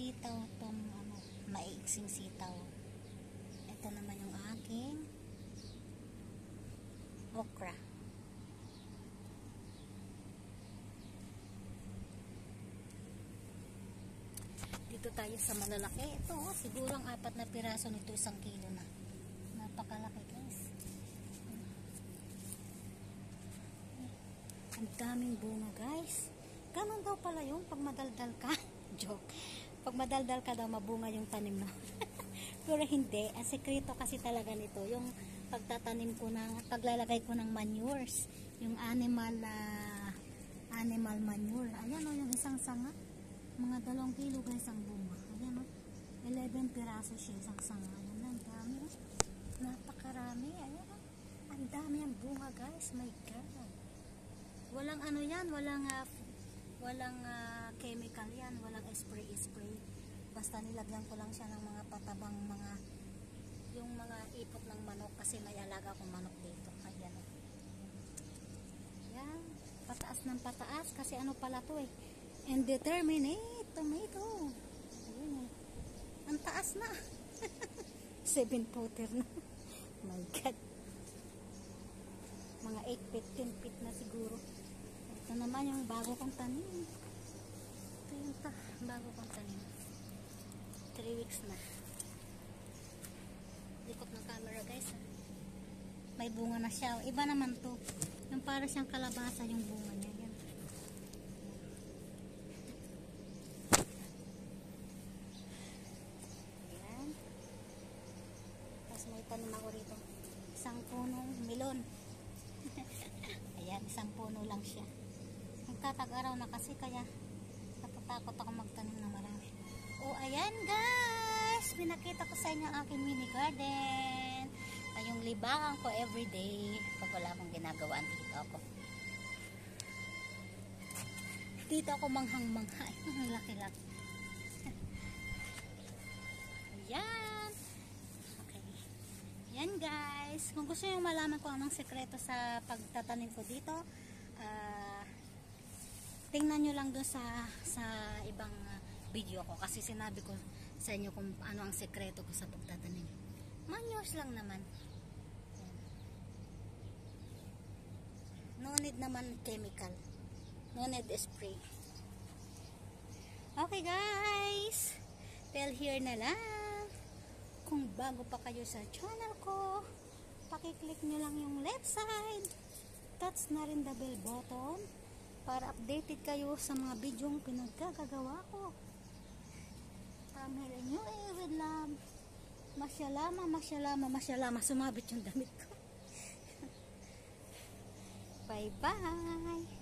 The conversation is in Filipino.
sitaw tong ano, maiiksing sitaw. Ito naman yung aking okra. Dito tayo sa malalaki. Ito, oh, siguro ang apat na piraso nito isang kilo na. Napakalaki guys. Ang daming bunga guys. Ganon daw pala yung pag madaldal ka. Joke. Pag madaldal ka daw mabunga yung tanim mo. Pero hindi. Ang sekreto kasi talaga nito. Yung pagtatanim ko ng, paglalagay ko ng manures. Yung animal, uh, animal manure. Ayan o, yung isang sanga. Mga dalawang kilo guys ang bunga. Ayan o. 11 piraso siya isang sanga. Ayan ang dami o. Napakarami. Ayan o. Ang dami ang bunga guys. My God. Walang ano yan. Walang uh, walang uh, chemical yan. Walang spray-spray. Basta nilagyan ko lang siya ng mga patabang mga yung mga ipot ng manok kasi may alaga akong manok dito. Ayan. Yan. Pataas ng pataas kasi ano pala to eh indeterminate tomato. Ayun. Ang taas na. 7 footer na. My God. Mga 8 feet, 10 feet na siguro. Ito naman yung bago kong tanim. Ito yung ta bago kong tanim. 3 weeks na. Likot ng camera guys. Ha? May bunga na siya. Iba naman to. Yung para siyang kalabasa yung bunga niya. Yan. Ayan. Tapos may tanim ako rito. Isang punong milon. Ayan, isang puno lang siya. Magtatag-araw na kasi kaya natatakot ako magtanim na marami. O, ayan guys! Pinakita ko sa inyo ang aking mini garden. Ay, yung libangan ko everyday pag wala akong ginagawa dito ako. Dito ako manghang-mangha. Ang laki-laki. Ayan. Okay. Ayan guys. Kung gusto nyo malaman kung anong sekreto sa pagtatanim ko dito, uh, tingnan nyo lang doon sa, sa ibang uh, video ko. Kasi sinabi ko sa inyo kung ano ang sekreto ko sa pagtatanim. Manyos lang naman. Ayan. No need naman chemical. No need spray. Okay guys. Till here na lang. Kung bago pa kayo sa channel ko, pakiclick nyo lang yung left side. Touch na rin the bell button para updated kayo sa mga bidyong pinagkagagawa ko. Tamil nyo eh, with love. Masyalama, masyalama, masyalama. Sumabit yung damit ko. Bye-bye.